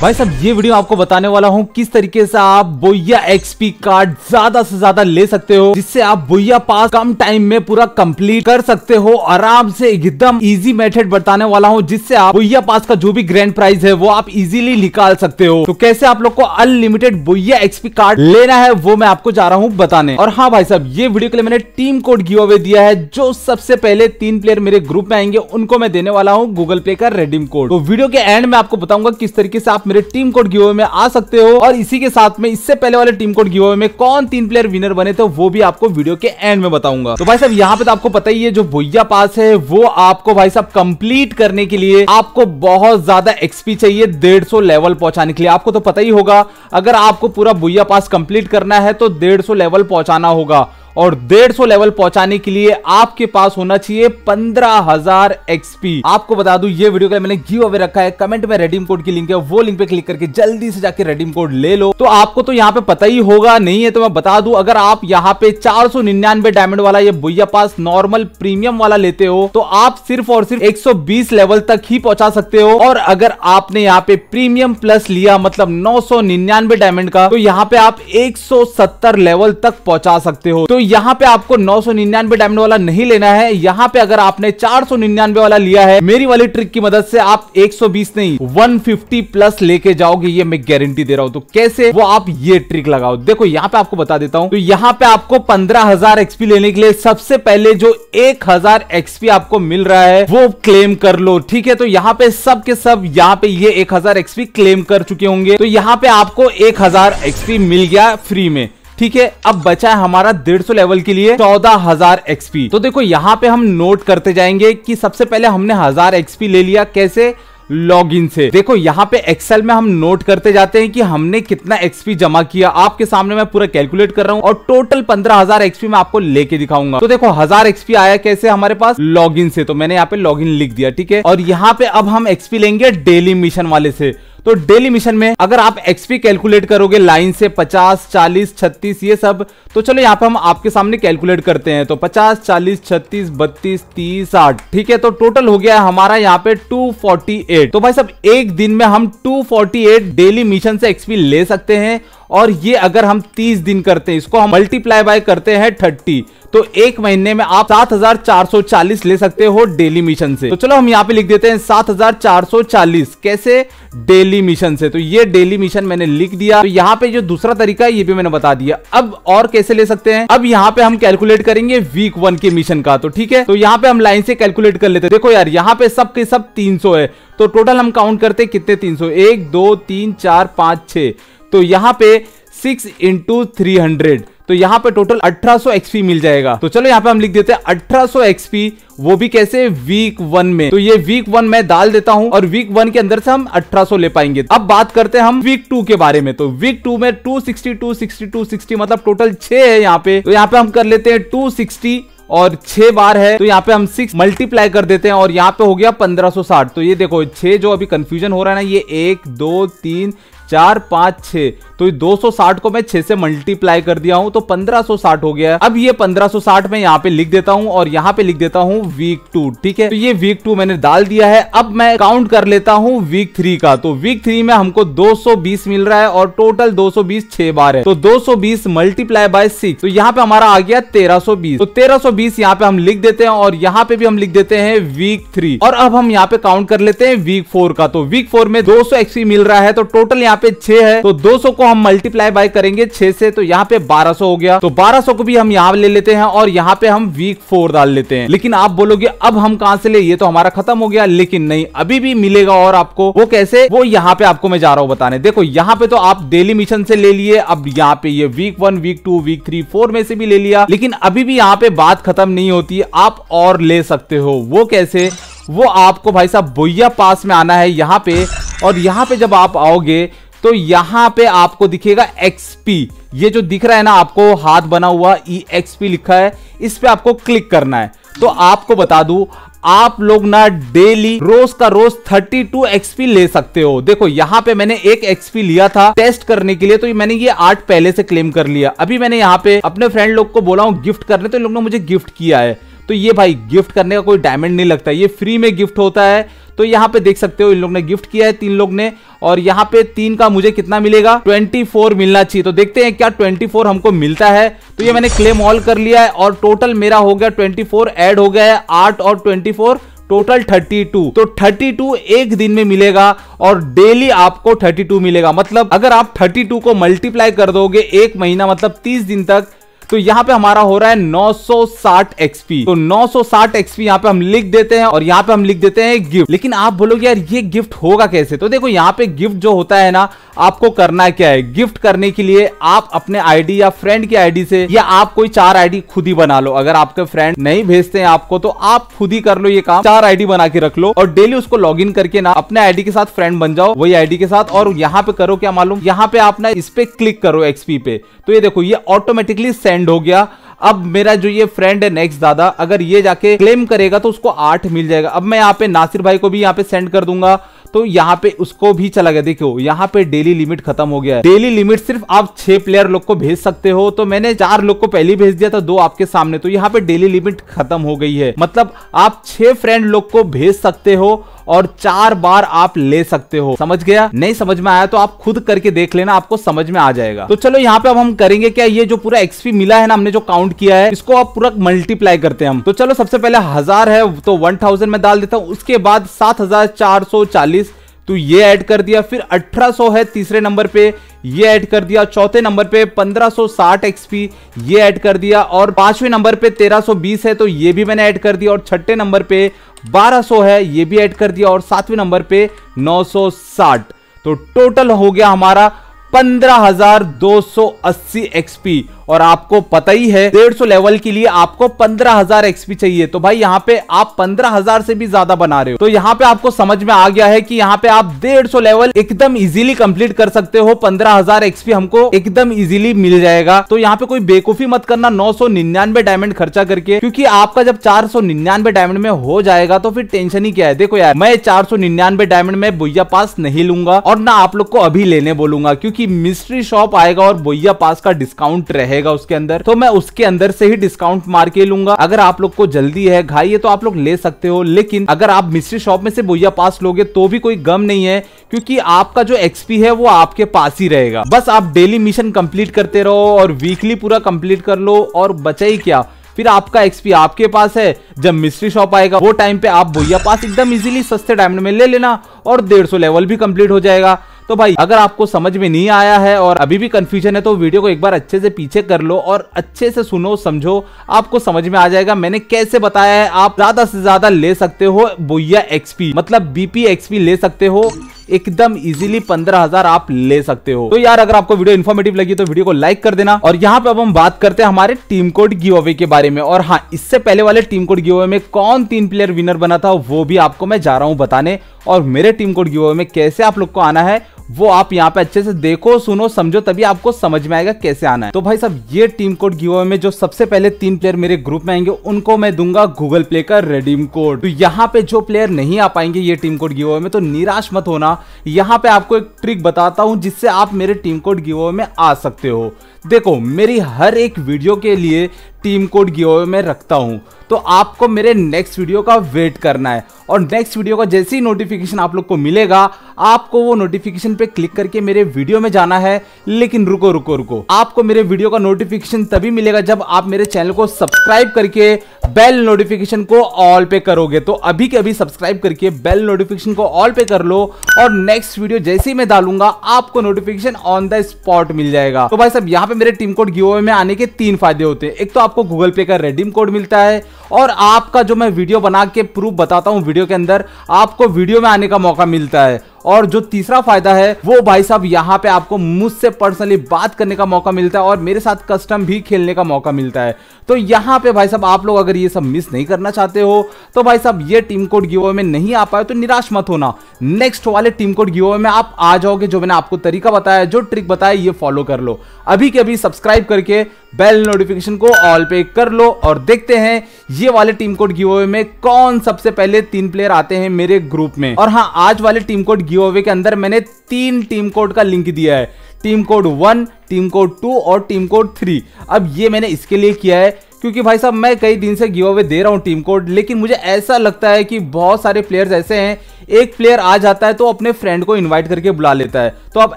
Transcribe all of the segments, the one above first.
भाई साहब, ये वीडियो आपको बताने वाला हूँ किस तरीके से आप बोया एक्सपी कार्ड ज़्यादा से ज़्यादा ले सकते हो, जिससे आप बोया पास कम टाइम में पूरा कंप्लीट कर सकते हो। आराम से एकदम इजी मेथड बताने वाला हूँ, जिससे आप बोया पास का जो भी ग्रैंड प्राइज है, वो आप इजीली निकाल सकते हो। तो कैसे आप लोग को अनलिमिटेड बोया एक्सपी कार्ड लेना है, वो मैं आपको जा रहा हूँ बताने। और हाँ भाई साहब, ये वीडियो के लिए मैंने टीम कोड गिव अवे दिया है, जो सबसे पहले तीन प्लेयर मेरे ग्रुप में आएँगे, उनको मैं देने वाला हूँ गूगल पे का रेडीम कोड तो वीडियो के एंड में आपको बताऊँगा किस तरीके से आप मेरे टीम कोड गिवे में आ सकते हो। और इसी के साथ में इससे पहले वाले टीम कोड गिवे में कौन तीन प्लेयर विनर बने थे, वो भी आपको वीडियो के एंड में बताऊँगा। तो भाई साहब, यहाँ पे तो आपको पता ही है, जो भुया पास है, वो आपको भाई साहब कंप्लीट करने के लिए आपको बहुत ज़्यादा एक्सपी चाहिए डेढ़ लेवल पहुँचाने के लिए। आपको तो पता ही होगा, अगर आपको पूरा भुया पास कंप्लीट करना है तो डेढ़ लेवल पहुंचाना होगा। और डेढ़ सौ लेवल पहुँचाने के लिए आपके पास होना चाहिए पंद्रह हज़ार एक्सपी आपको बता दूँ, ये वीडियो का मैंने गिव अवे रखा है। कमेंट में रेडीम कोड की लिंक है। वो लिंक पे क्लिक करके जल्दी से जाके रेडीम कोड ले लो। तो आपको तो यहाँ पे पता ही होगा, नहीं है तो मैं बता दू, अगर आप यहाँ पे चार सौ निन्यानवे डायमंड वाला ये बुया पास नॉर्मल प्रीमियम वाला लेते हो तो आप सिर्फ़ और सिर्फ़ एक सौ बीस लेवल तक ही पहुँचा सकते हो। और अगर आपने यहाँ पे प्रीमियम प्लस लिया मतलब नौ सौ निन्यानवे डायमंड का तो यहाँ पे आप एक सौ सत्तर लेवल तक पहुँचा सकते हो। तो यहाँ पे आपको नौ सौ निन्यानवे डायमंड वाला नहीं लेना है। यहाँ पे अगर आपने चार सौ निन्यानवे वाला लिया है, मेरी वाली ट्रिक की मदद से आप 120 नहीं 150 प्लस लेके जाओगे, ये मैं गारंटी दे रहा हूँ। तो कैसे वो आप ये ट्रिक लगाओ? देखो, यहाँ पे आपको बता देता हूँ। तो यहाँ पे आपको पंद्रह हज़ार एक्सपी लेने के लिए सबसे पहले जो एक हज़ार एक्सपी आपको मिल रहा है, वो क्लेम कर लो, ठीक है? तो यहाँ पे सब के सब, यहाँ पे ये एक हज़ार एक्सपी क्लेम कर चुके होंगे। तो यहाँ पे आपको एक हज़ार एक्सपी मिल गया फ्री में। ठीक है, अब बचा है हमारा डेढ़ लेवल के लिए चौदह हज़ार एक्सपी तो देखो, यहाँ पे हम नोट करते जाएँगे कि सबसे पहले हमने हज़ार एक्सपी ले लिया, कैसे? लॉगिन से। देखो, यहाँ पे एक्सेल में हम नोट करते जाते हैं कि हमने कितना एक्सपी जमा किया। आपके सामने मैं पूरा कैलकुलेट कर रहा हूँ और टोटल पंद्रह हज़ार एक्सपी मैं आपको लेके दिखाऊँगा। तो देखो, हज़ार एक्सपी आया कैसे हमारे पास? लॉगिन से। तो मैंने यहाँ पे लॉगिन लिख दिया, ठीक है? और यहाँ पे अब हम एक्सपी लेंगे डेली मिशन वाले से। तो डेली मिशन में अगर आप एक्सपी कैलकुलेट करोगे लाइन से 50, 40, 36 ये सब तो चलो यहाँ पे हम आपके सामने कैलकुलेट करते हैं। तो 50, 40, 36, 32, 30, 60 ठीक है? तो टोटल हो गया हमारा यहाँ पे 248 तो भाई सब एक दिन में हम 248 डेली मिशन से एक्सपी ले सकते हैं और ये अगर हम 30 दिन करते हैं, इसको हम मल्टीप्लाई बाय करते हैं 30 तो एक महीने में आप 7440 ले सकते हो डेली मिशन से। तो चलो हम यहाँ पे लिख देते हैं 7440 कैसे? डेली मिशन से। तो ये डेली मिशन मैंने लिख दिया। तो यहाँ पे जो दूसरा तरीका है, ये भी मैंने बता दिया। अब और कैसे ले सकते हैं? अब यहाँ पे हम कैलकुलेट करेंगे वीक वन के मिशन का। तो ठीक है? तो यहाँ पे हम लाइन से कैलकुलेट कर लेते हैं। देखो यार, यहाँ पे सब के सब तीन सौ है। तो टोटल हम काउंट करते कितने तीन सौ? एक, दो, तीन, चार, पाँच, छह। तो यहाँ पे सिक्स इंटू थ्री हंड्रेड तो यहाँ पे टोटल 1800 एक्सपी मिल जाएगा। तो चलो यहाँ पे हम लिख देते हैं 1800 एक्सपी वो भी कैसे? वीक वन में। तो ये वीक वन में डाल देता हूँ और वीक वन के अंदर से हम 1800 ले पाएँगे। अब बात करते हैं हम वीक टू के बारे में। तो वीक टू में 260 260 260 मतलब टोटल छह है यहाँ पे। तो यहाँ पे हम कर लेते हैं 260 और छह बार है। तो यहाँ पे हम सिक्स मल्टीप्लाई कर देते हैं और यहाँ पे हो गया 1560 तो ये देखो, छह जो अभी कंफ्यूजन हो रहा है ना, ये एक, दो, तीन चार, पाँच, छह। तो ये 260 को मैं 6 से मल्टीप्लाई कर दिया हूँ तो 1560 हो गया अब ये 1560 में यहाँ पे लिख देता हूँ और यहाँ पे लिख देता हूँ वीक टू ठीक है? तो ये वीक टू मैंने डाल दिया है। अब मैं काउंट कर लेता हूँ वीक थ्री का। तो वीक थ्री में हमको 220 मिल रहा है और टोटल 220 छह बार है। तो 220 मल्टीप्लाई बाय सिक्स तो यहाँ पे हमारा आ गया 1320 तो 1320 यहाँ पे हम लिख देते हैं और यहाँ पे भी हम लिख देते हैं वीक थ्री और अब हम यहाँ पे काउंट कर लेते हैं वीक फोर का। तो वीक फोर में दो सौ मिल रहा है तो टोटल यहाँ पे छह है तो दो सौ को हम मल्टीप्लाई बाय करेंगे छह से तो यहाँ पे 1200 हो गया। तो 1200 को भी हम यहाँ ले लेते हैं और यहाँ पे हम वीक फोर डाल लेते हैं। लेकिन आप बोलोगे, अब हम कहाँ से ले? ये तो हमारा खत्म हो गया, लेकिन नहीं, अभी भी मिलेगा और आपको। वो कैसे? वो यहाँ पे आपको मैं जा रहा हूँ बताने। देखो, यहाँ पे तो आप डेली मिशन से ले लिए, अब यहाँ पे ये week one week two week three four में से भी ले लिया। लेकिन अभी भी यहाँ पे बात खत्म नहीं होती, आप और ले सकते हो। वो कैसे? वो आपको भाई साहब बोया पास में आना है यहाँ पे, और यहाँ पे जब आप आओगे तो यहाँ पे आपको दिखेगा एक्सपी ये जो दिख रहा है ना, आपको हाथ बना हुआ ई एक्सपी लिखा है, इस पे आपको क्लिक करना है। तो आपको बता दू, आप लोग ना डेली रोज का रोज 32 एक्सपी ले सकते हो। देखो, यहाँ पे मैंने एक एक्सपी लिया था टेस्ट करने के लिए तो मैंने ये आठ पहले से क्लेम कर लिया। अभी मैंने यहाँ पे अपने फ्रेंड लोग को बोला हूँ, गिफ्ट करने तो लोग ने मुझे गिफ्ट किया है। तो ये भाई गिफ्ट करने का कोई डायमंड नहीं लगता, ये फ्री में गिफ्ट होता है। तो यहाँ पे देख सकते हो, इन लोग ने गिफ्ट किया है, तीन लोग ने। और यहाँ पे तीन का मुझे कितना मिलेगा? 24 मिलना चाहिए। तो देखते हैं क्या 24 हमको मिलता है। तो ये मैंने क्लेम ऑल कर लिया है और टोटल मेरा हो गया 24 ऐड हो गया है आठ और 24 टोटल 32 तो 32 एक दिन में मिलेगा और डेली आपको 32 मिलेगा। मतलब अगर आप 32 को मल्टीप्लाई कर दोगे, एक महीना मतलब 30 दिन तक तो यहाँ पे हमारा हो रहा है 960 एक्सपी तो 960 एक्सपी यहाँ पे हम लिख देते हैं और यहाँ पे हम लिख देते हैं गिफ्ट लेकिन आप बोलोगे, यार, ये गिफ्ट होगा कैसे? तो देखो, यहाँ पे गिफ्ट जो होता है ना, आपको करना क्या है? गिफ्ट करने के लिए आप अपने आईडी या फ्रेंड की आईडी से या आप कोई चार आईडी खुद ही बना लो। अगर आपके फ्रेंड नहीं भेजते हैं आपको तो आप खुद ही कर लो ये काम। चार आईडी बना के रख लो और डेली उसको लॉग करके ना अपने आईडी के साथ फ्रेंड बन जाओ, वही आईडी के साथ। और यहाँ पे करो क्या मालूम? यहाँ पे आप ना इस पे क्लिक करो एक्सपी पे। तो ये देखो, ये ऑटोमेटिकली सेंड हो गया। अब मेरा जो ये फ्रेंड है नेक्स्ट दादा, अगर ये जाके क्लेम करेगा तो उसको आठ मिल जाएगा। अब मैं यहाँ पे नासिर भाई को भी यहाँ पे सेंड कर दूँगा। तो यहाँ पे उसको भी चला गया। देखो, यहाँ पे डेली लिमिट खत्म हो गया है। डेली लिमिट सिर्फ़ आप छह प्लेयर लोग को भेज सकते हो। तो मैंने चार लोग को पहले भेज दिया था, दो आपके सामने। तो यहाँ पे डेली लिमिट खत्म हो गई है। मतलब आप छह फ्रेंड लोग को भेज सकते हो। और चार बार आप ले सकते हो। समझ गया? नहीं समझ में आया तो आप खुद करके देख लेना, आपको समझ में आ जाएगा। तो चलो यहाँ पे अब हम करेंगे क्या? ये जो पूरा एक्सपी मिला है ना, हमने जो काउंट किया है, इसको आप पूरा मल्टीप्लाई करते हैं हम। तो चलो सबसे पहले हज़ार है तो वन थाउज़ेंड में डाल देता हूँ, उसके बाद सात हज़ार चार सौ चालीस तो ये ऐड कर दिया, फिर 1800 है तीसरे नंबर पे ये ऐड कर दिया, चौथे नंबर पे 1560 एक्सपी ये ऐड कर दिया और पाँचवें नंबर पे 1320 है तो ये भी मैंने ऐड कर दिया और छठे नंबर पे 1200 है, ये भी ऐड कर दिया और सातवें नंबर पे 960 तो टोटल हो गया हमारा 15280 एक्सपी और आपको पता ही है, डेढ़ सौ लेवल के लिए आपको 15000 एक्सपी चाहिए। तो भाई यहाँ पे आप 15000 से भी ज़्यादा बना रहे हो। तो यहाँ पे आपको समझ में आ गया है कि यहाँ पे आप डेढ़ सौ लेवल एकदम इजीली कंप्लीट कर सकते हो। 15000 एक्सपी हमको एकदम इजीली मिल जाएगा। तो यहाँ पे कोई बेकूफी मत करना, नौ सौ निन्यानवे डायमंड खर्चा करके, क्योंकि आपका जब चार सौ निन्यानवे डायमंड में हो जाएगा तो फिर टेंशन ही क्या है? देखो यार, मैं चार सौ निन्यानवे डायमंड में बोया पास नहीं लूँगा और ना आप लोग को अभी लेने बोलूँगा, क्योंकि मिस्ट्री शॉप आएगा और बोया पास का डिस्काउंट रहे रहेगा उसके अंदर तो मैं उसके अंदर से ही डिस्काउंट मार के लूँगा। अगर आप लोग को जल्दी है, घाई है तो आप लोग ले सकते हो, लेकिन अगर आप मिस्ट्री शॉप में से बोया पास लोगे तो भी कोई गम नहीं है, क्योंकि आपका जो एक्सपी है, वो आपके पास ही रहेगा। बस आप डेली मिशन कंप्लीट करते रहो और वीकली पूरा कंप्लीट कर लो, और बचा ही क्या? फिर आपका एक्सपी आपके पास है, जब मिस्ट्री शॉप आएगा, वो टाइम पे आप बोया पास एकदम इजीली सस्ते डायमंड में ले लेना, और डेढ़ लेवल भी कंप्लीट हो जाएगा। तो भाई, अगर आपको समझ में नहीं आया है और अभी भी कंफ्यूजन है तो वीडियो को एक बार अच्छे से पीछे कर लो और अच्छे से सुनो, समझो, आपको समझ में आ जाएगा मैंने कैसे बताया है, आप ज़्यादा से ज़्यादा ले सकते हो बोया एक्सपी मतलब बीपी एक्सपी ले सकते हो, एकदम इजीली पंद्रह हज़ार आप ले सकते हो। तो यार, अगर आपको वीडियो इन्फॉर्मेटिव लगी तो वीडियो को लाइक कर देना। और यहाँ पे अब हम बात करते हैं हमारे टीम कोड गिव अवे के बारे में। और हाँ इससे पहले वाले टीम कोड गिव अवे में कौन तीन प्लेयर विनर बना था, वो भी आपको मैं जा रहा हूँ बताने। और मेरे टीम कोड गिव अवे में कैसे आप लोग को आना है वो आप यहाँ पे अच्छे से देखो, सुनो, समझो, तभी आपको समझ में आएगा कैसे आना है। तो भाई साहब, ये टीम कोड गिव में जो सबसे पहले तीन प्लेयर मेरे ग्रुप में आएँगे, उनको मैं दूँगा गूगल प्ले का रेडीम कोड तो यहाँ पे जो प्लेयर नहीं आ पाएँगे ये टीम कोड गिव में तो निराश मत होना। यहाँ पे आपको एक ट्रिक बताता हूँ, जिससे आप मेरे टीम कोड गिव में आ सकते हो। देखो, मेरी हर एक वीडियो के लिए टीम कोड गिव में रखता हूँ। तो आपको मेरे नेक्स्ट वीडियो का वेट करना है। और नेक्स्ट वीडियो का जैसे ही नोटिफिकेशन आप लोग को मिलेगा, आपको वो नोटिफिकेशन पे क्लिक करके मेरे वीडियो में जाना है। लेकिन रुको रुको रुको। आपको मेरे वीडियो का नोटिफिकेशन तभी मिलेगा जब आप मेरे चैनल को सब्सक्राइब करके बेल नोटिफिकेशन को ऑल पे करोगे। तो अभी के अभी सब्सक्राइब करके बेल नोटिफिकेशन को ऑल पे कर लो और नेक्स्ट वीडियो जैसे ही मैं डालूँगा, आपको नोटिफिकेशन ऑन द स्पॉट मिल जाएगा। तो भाई सब यहाँ पे मेरे टीम कोड गिव में आने के तीन फ़ायदे होते हैं। एक तो आपको गूगल पे का रेडीम कोड मिलता है और आपका जो मैं वीडियो बना के प्रूफ बताता हूँ वीडियो के अंदर, आपको वीडियो में आने का मौका मिलता है। और जो तीसरा फ़ायदा है, वो भाई साहब यहाँ पे आपको मुझसे पर्सनली बात करने का मौका मिलता है और मेरे साथ कस्टम भी खेलने का मौका मिलता है। तो यहाँ पे भाई साहब आप लोग अगर ये सब मिस नहीं करना चाहते हो तो भाई साहब ये टीम कोड गिव में नहीं आ पाए तो निराश मत होना। नेक्स्ट वाले टीम कोड गिव में आप आ जाओगे, जो मैंने आपको तरीका बताया, जो ट्रिक बताया, ये फॉलो कर लो। अभी के अभी सब्सक्राइब करके बेल नोटिफिकेशन को ऑल पे कर लो और देखते हैं ये वाले टीम कोड गिव अवे में कौन सबसे पहले तीन प्लेयर आते हैं मेरे ग्रुप में? और हाँ आज वाले टीम कोड गिव अवे के अंदर मैंने तीन टीम कोड का लिंक दिया है। Team code one, team code two और टीम कोड थ्री। अब ये मैंने इसके लिए किया है क्योंकि भाई साहब मैं कई दिन से गिव अवे दे रहा हूँ टीम कोड लेकिन मुझे ऐसा लगता है कि बहुत सारे प्लेयर्स ऐसे हैं एक प्लेयर आ जाता है तो अपने फ्रेंड को इनवाइट करके बुला लेता है। तो अब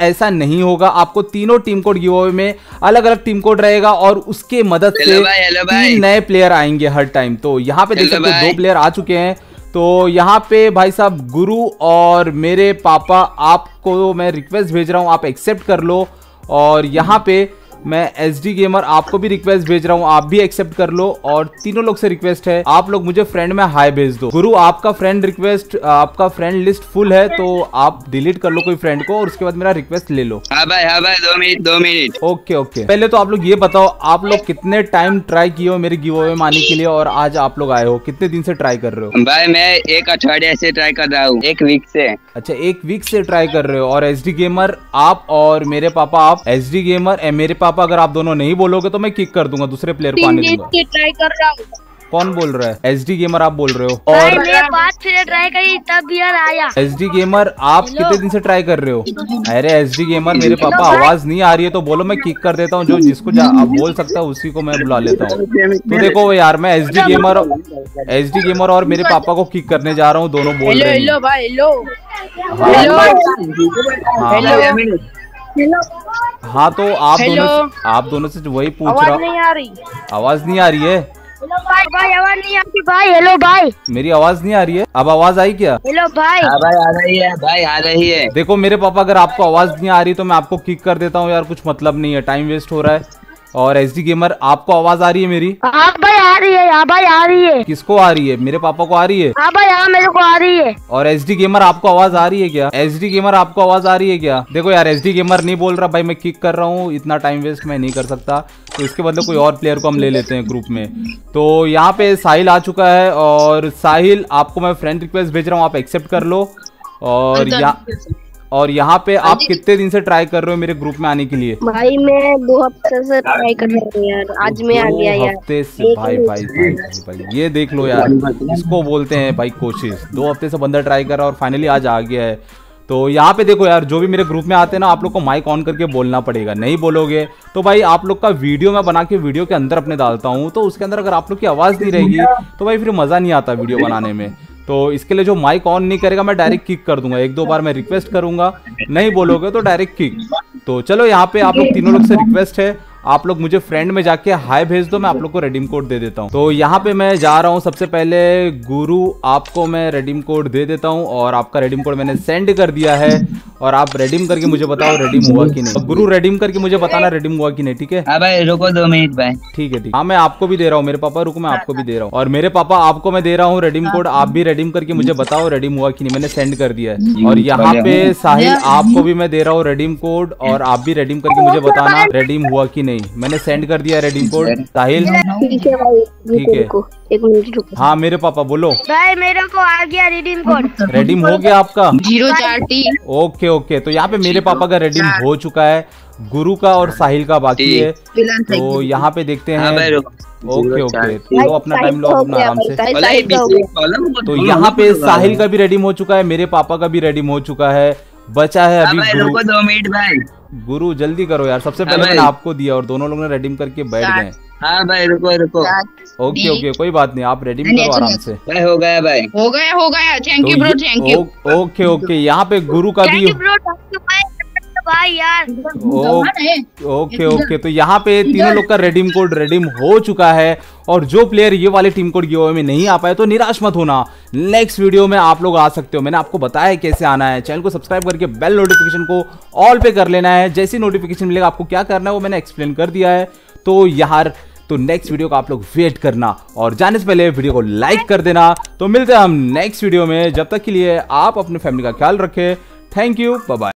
ऐसा नहीं होगा आपको तीनों टीम कोड गिव अवे में अलग अलग टीम कोड रहेगा और उसके मदद से तीन नए प्लेयर आएँगे हर टाइम तो यहाँ पे देख सकते दो प्लेयर आ चुके हैं। तो यहाँ पे भाई साहब गुरु और मेरे पापा आपको मैं रिक्वेस्ट भेज रहा हूँ आप एक्सेप्ट कर लो। और यहाँ पे मैं एस डी गेमर आपको भी रिक्वेस्ट भेज रहा हूँ आप भी एक्सेप्ट कर लो और तीनों लोग से रिक्वेस्ट है आप लोग मुझे फ्रेंड में हाई भेज दो। गुरु आपका फ्रेंड रिक्वेस्ट आपका फ्रेंड लिस्ट फुल है तो आप डिलीट कर लो कोई फ्रेंड को और उसके बाद मेरा रिक्वेस्ट ले लो। हाँ भाई हाँ भाई दो मिनट दो मिनट ओके ओके पहले तो आप लोग ये बताओ आप लोग कितने टाइम ट्राई किए हो मेरे गिव अवे आने के लिए और आज आप लोग आए हो? कितने दिन से ट्राई कर रहे हो? भाई मैं एक अठवाडिया से ट्राई कर रहा हूँ एक वीक से। अच्छा एक वीक से ट्राई कर रहे हो और डी गेमर आप और मेरे पापा आप एस डी गेमर मेरे पापा अगर आप दोनों नहीं बोलोगे तो मैं किक कर दूँगा दूसरे प्लेयर को आने दूँगा। ट्राई कर रहा हूँ। कौन बोल रहा है? एस डी गेमर आप बोल रहे हो। और पाँच ट्राई करी तब यार आया। एस डी गेमर आप कितने दिन से ट्राई कर रहे हो? अरे एस डी गेमर मेरे पापा आवाज़ नहीं आ रही है तो बोलो मैं किक कर देता हूँ जो जिसको आप बोल सकता है उसी को मैं बुला लेता हूँ। तो देखो यार मैं S D gamer S D gamer और मेरे पापा को किक करने जा रहा हूँ दोनों बोल रहे हैं। भाई हेलो हाँ तो आप दोनों से, आप दोनों से वही पूछ रहा हूँ नहीं आ रही। आवाज़ नहीं आ रही है? हेलो भाई भाई आवाज़ नहीं आ रही भाई हेलो भाई। मेरी आवाज़ नहीं आ रही है? अब आवाज़ आई क्या? हेलो भाई। हाँ भाई आ रही है भाई आ रही है। देखो मेरे पापा अगर आपको आवाज़ नहीं आ रही तो मैं आपको किक कर देता हूँ यार कुछ मतलब नहीं है टाइम वेस्ट हो रहा है। और एस डी गेमर आपको आवाज़ आ रही है मेरी? हाँ भाई आ रही है हाँ भाई आ रही है। किसको आ रही है? मेरे पापा को आ रही है? हाँ भाई हाँ मेरे को आ रही है। और एस डी गेमर आपको आवाज़ आ रही है क्या? एस डी गेमर आपको आवाज़ आ रही है क्या? देखो यार एस डी गेमर नहीं बोल रहा भाई मैं किक कर रहा हूँ इतना टाइम वेस्ट मैं नहीं कर सकता। तो इसके बदले कोई और प्लेयर को हम ले लेते हैं ग्रुप में। तो यहाँ पे साहिल आ चुका है और साहिल आपको मैं फ्रेंड रिक्वेस्ट भेज रहा हूँ आप एक्सेप्ट कर लो। और यहाँ और यहाँ पे आप कितने दिन से ट्राई कर रहे हो मेरे ग्रुप में आने के लिए? भाई मैं दो हफ़्ते से ट्राई कर रहा हूँ यार। आज मैं आ गया यार। हफ़्ते से भाई भाई भाई भाई भाई ये देख लो यार इसको बोलते हैं भाई कोशिश? दो हफ़्ते से बंदा ट्राई कर रहा है और फाइनली आज आ गया है। तो यहाँ पे देखो यार जो भी मेरे ग्रुप में आते हैं ना आप लोग को माइक ऑन करके बोलना पड़ेगा नहीं बोलोगे? तो भाई आप लोग का वीडियो मैं बना के वीडियो के अंदर अपने डालता हूँ तो उसके अंदर अगर आप लोग की आवाज़ नहीं रहेगी तो भाई फिर मज़ा नहीं आता वीडियो बनाने में। तो इसके लिए जो माइक ऑन नहीं करेगा, मैं डायरेक्ट किक कर दूँगा। एक दो बार मैं रिक्वेस्ट करूँगा। नहीं बोलोगे तो डायरेक्ट किक तो चलो यहाँ पे आप लोग तीनों लोग से रिक्वेस्ट है। आप लोग मुझे फ्रेंड में जाके हाई भेज दो मैं आप लोग को रेडीम कोड दे देता हूँ। तो यहाँ पे मैं जा रहा हूँ सबसे पहले गुरु आपको मैं रेडीम कोड दे देता हूँ और आपका रेडीम कोड मैंने सेंड कर दिया है और आप रेडीम करके मुझे बताओ रेडीम हुआ कि नहीं। गुरु रेडीम करके मुझे बताना रेडीम हुआ कि नहीं ठीक है? हाँ भाई रुको दो मिनट भाई। ठीक है ठीक। हाँ मैं आपको भी दे रहा हूँ मेरे पापा रुको मैं आपको भी दे रहा हूँ। और मेरे पापा आपको मैं दे रहा हूँ रेडीम कोड आप भी रेडीम करके मुझे बताओ रेडीम हुआ कि नहीं मैंने सेंड कर दिया है। और यहाँ पे साहिल आपको भी मैं दे रहा हूँ रेडीम कोड और आप भी रेडीम करके मुझे बताना रेडीम हुआ कि नहीं। मैंने सेंड कर दिया रेडीम कोड साहिल? ठीक है भाई ठीक है। एक मिनट रुको। हाँ मेरे पापा बोलो। भाई मेरे को आ गया रिडीम कोड रेडीम हो गया आपका? ज़ीरो चार टी। ओके ओके तो यहाँ पे मेरे पापा का रेडीम हो चुका है गुरु का और साहिल का बाकी है। तो यहाँ पे देखते हाँ हैं। ओके ओके तो अपना टाइम लो अपना आराम से। को तो यहाँ पे साहिल का भी रेडीम हो चुका है मेरे पापा का भी रेडीम हो चुका है। बचा है हाँ अभी गुरु दो मिनट भाई। गुरु जल्दी करो यार। सबसे पहले मैंने आपको दिया और दोनों लोग ने रेडीम करके बैठ गए। हाँ भाई रुको रुको। ओके ओके कोई बात नहीं आप रेडीम करो आराम से। भाई हो गया भाई। हो गया हो गया। Thank you bro thank you okay okay यहाँ पे गुरु का भी thank you bro thank you भाई यार। ओके ओके तो यहाँ पे तीनों लोग का रेडीम कोड रेडीम हो चुका है और जो प्लेयर ये वाले टीम कोड गिव में नहीं आ पाए तो निराश मत होना। नेक्स्ट वीडियो में आप लोग आ सकते हो। मैंने आपको बताया है कैसे आना है। चैनल को सब्सक्राइब करके बेल नोटिफिकेशन को ऑल पे कर लेना है। जैसी नोटिफिकेशन मिलेगा आपको क्या करना है वो मैंने एक्सप्लेन कर दिया है। तो यार तो नेक्स्ट वीडियो का आप लोग वेट करना और जाने से पहले वीडियो को लाइक कर देना। तो मिलते हैं हम नेक्स्ट वीडियो में। जब तक के लिए आप अपने फैमिली का ख्याल रखें। Thank you bye